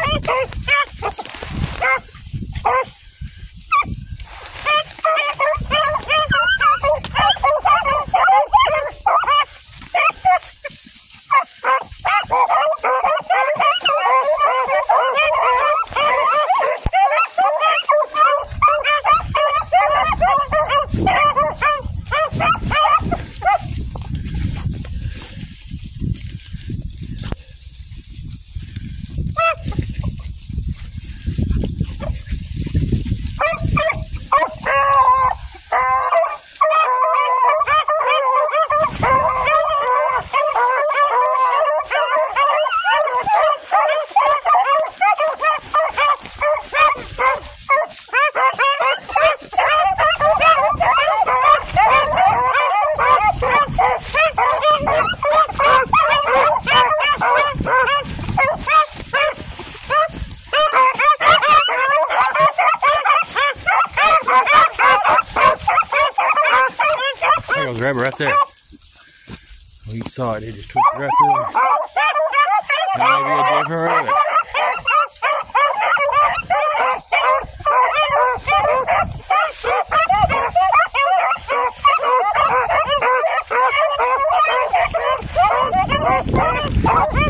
Help! Help! There. We saw it. He just twisted right through. That might be a different rabbit. Thank